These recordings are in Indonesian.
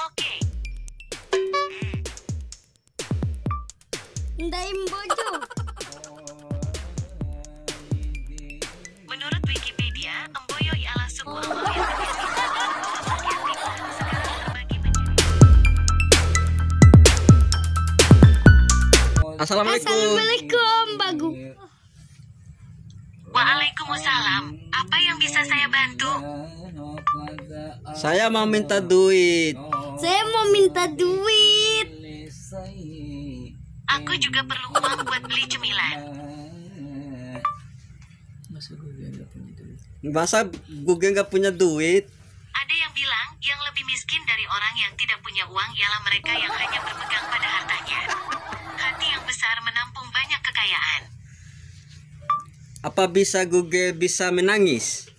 oke. Ndaim bojo. Menurut Wikipedia, Emboyo ialah suku Embo yang terdiri dari bagian timur sekarang terbagi menjadi Assalamualaikum. Assalamualaikum bagu. Waalaikumsalam. Apa yang bisa saya bantu? Saya mau minta duit. Saya mau minta duit. Aku juga perlu uang buat beli cemilan. Masa Google nggak punya duit? Ada yang bilang yang lebih miskin dari orang yang tidak punya uang ialah mereka yang hanya berpegang pada hartanya. Hati yang besar menampung banyak kekayaan. Apa bisa Google bisa menangis?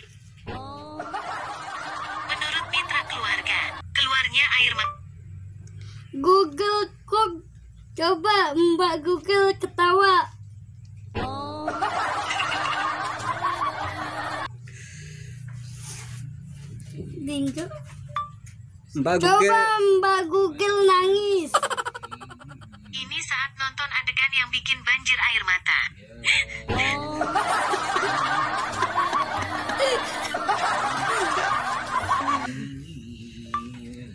Coba Mbak Google ketawa. Dinjo. Mbak Coba Google, Mbak Google nangis. Ini saat nonton adegan yang bikin banjir air mata.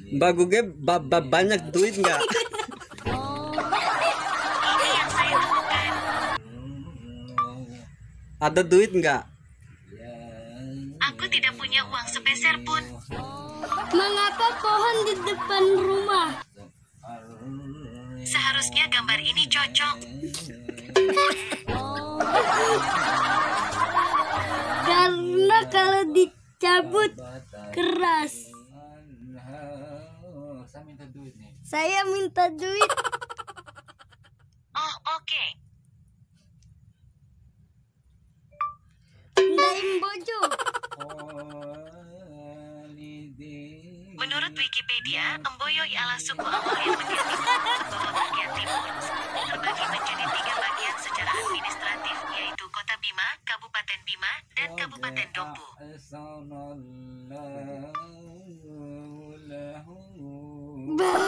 Mbak Google ba- ba- banyak duit nggak? Ada duit nggak? Aku tidak punya uang sepeser pun. Mengapa pohon di depan rumah? Seharusnya gambar ini cocok. Karena kalau dicabut keras. Saya minta duit. Oh, oke. Ndaim bojo. Menurut Wikipedia, Emboyo ialah suku Embo yang bawah bagian timur, terbagi menjadi tiga bagian secara administratif, yaitu Kota Bima, Kabupaten Bima, dan Kabupaten Dompu. Wa'awilahum.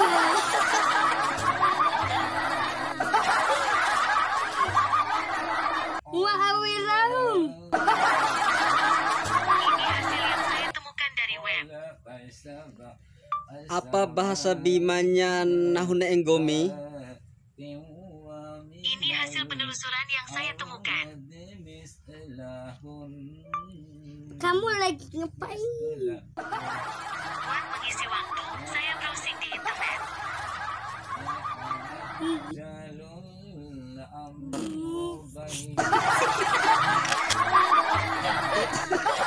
Apa bahasa Bimanya Nahuna Enggomi? Ini hasil penelusuran yang saya temukan. Kamu lagi ngapain? Buat mengisi waktu, saya browsing di internet.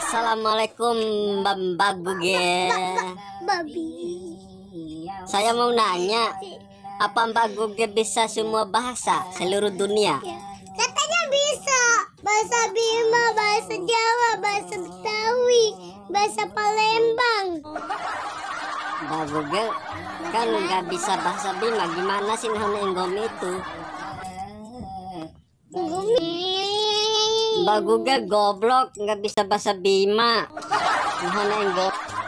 Assalamualaikum Mbak Google. Babi. Saya mau nanya, apa Mbak Google bisa semua bahasa seluruh dunia? Katanya bisa. Bahasa Bima, bahasa Jawa, bahasa Betawi, bahasa Palembang. Mbak Google kan nggak bisa bahasa Bima, gimana sih Nahana Enggomi itu? Gumi. Google goblok nggak bisa bahasa Bima. Nahana Enggomi.